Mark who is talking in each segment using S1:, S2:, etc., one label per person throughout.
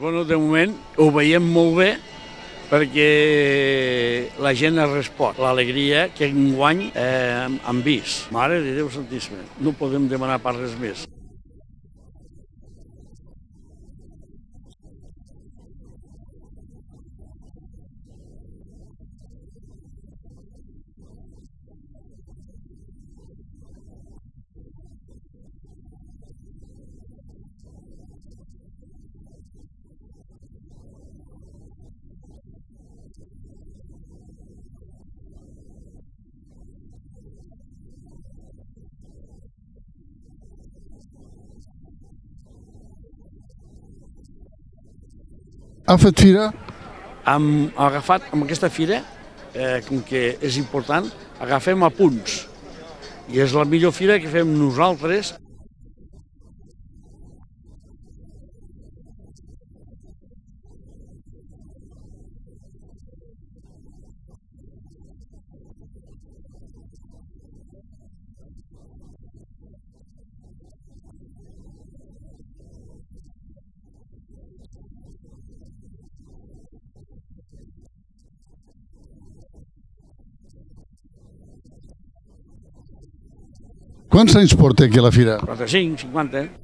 S1: Bueno, de moment ho veiem molt bé perquè la gent es respon. L'alegria que enguany eh, han vist. Mare de Déu Santíssima, no podem demanar per res més.
S2: Ha fet fira?
S1: Hem agafat amb aquesta fira, eh, com que és important, agafem apunts. I és la millor fira que fem nosaltres
S2: Quants anys porta aquí a la fira?
S1: 45, 50.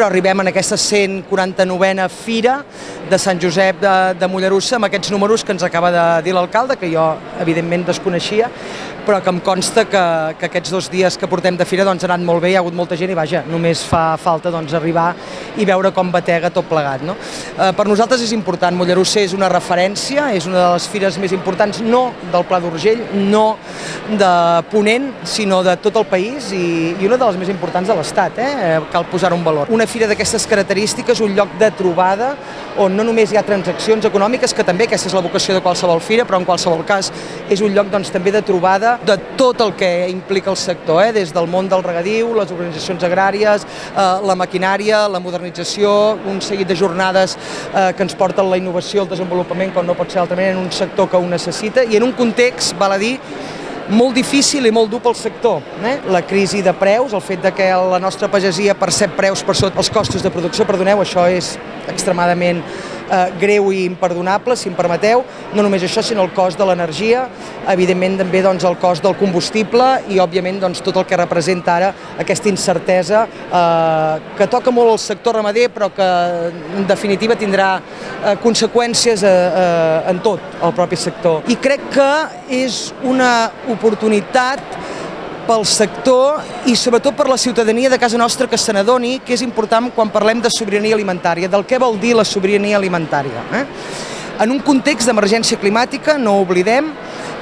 S3: però arribem en aquesta 149a Fira de Sant Josep de, de Mollerussa amb aquests números que ens acaba de dir l'alcalde, que jo evidentment desconeixia, però que em consta que, que aquests dos dies que portem de fira doncs, han anat molt bé, hi ha hagut molta gent i vaja, només fa falta doncs, arribar i veure com batega tot plegat. No? Eh, per nosaltres és important, Mollerussa és una referència, és una de les fires més importants, no del Pla d'Urgell, no de Ponent, sinó de tot el país i, i una de les més importants de l'Estat, eh? cal posar un valor. Una fira d'aquestes característiques, un lloc de trobada on no només hi ha transaccions econòmiques, que també aquesta és la vocació de qualsevol fira, però en qualsevol cas és un lloc doncs, també de trobada de tot el que implica el sector, eh? des del món del regadiu, les organitzacions agràries, eh, la maquinària, la modernització, un seguit de jornades eh, que ens porten la innovació, el desenvolupament, com no pot ser altrament, en un sector que ho necessita i en un context, val a dir, molt difícil i molt dur pel sector. Eh? La crisi de preus, el fet de que la nostra pagesia percep preus per sota els costos de producció, perdoneu, això és extremadament eh, greu i imperdonable, si em permeteu, no només això, sinó el cost de l'energia, evidentment també doncs, el cost del combustible i, òbviament, doncs, tot el que representa ara aquesta incertesa eh, que toca molt el sector ramader, però que, en definitiva, tindrà eh, conseqüències eh, eh, en tot el propi sector. I crec que és una oportunitat pel sector i sobretot per la ciutadania de casa nostra que se n'adoni que és important quan parlem de sobirania alimentària, del què vol dir la sobirania alimentària. Eh? En un context d'emergència climàtica, no oblidem,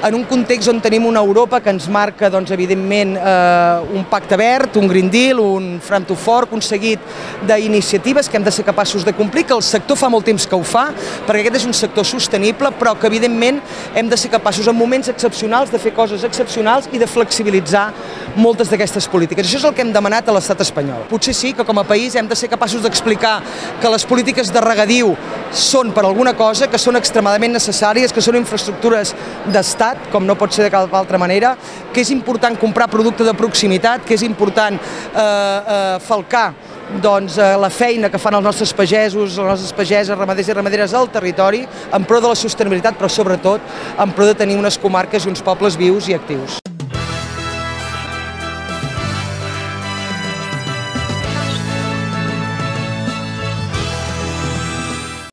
S3: en un context on tenim una Europa que ens marca, doncs, evidentment, eh, un pacte verd, un Green Deal, un to Fork, un seguit d'iniciatives que hem de ser capaços de complir, que el sector fa molt temps que ho fa, perquè aquest és un sector sostenible, però que, evidentment, hem de ser capaços en moments excepcionals de fer coses excepcionals i de flexibilitzar moltes d'aquestes polítiques. Això és el que hem demanat a l'estat espanyol. Potser sí que com a país hem de ser capaços d'explicar que les polítiques de regadiu són per alguna cosa, que són extremadament necessàries, que són infraestructures d'estat, com no pot ser de cap altra manera, que és important comprar producte de proximitat, que és important eh, eh, falcar doncs, eh, la feina que fan els nostres pagesos, les nostres pageses, ramaders i ramaderes al territori, en pro de la sostenibilitat, però sobretot en pro de tenir unes comarques i uns pobles vius i actius.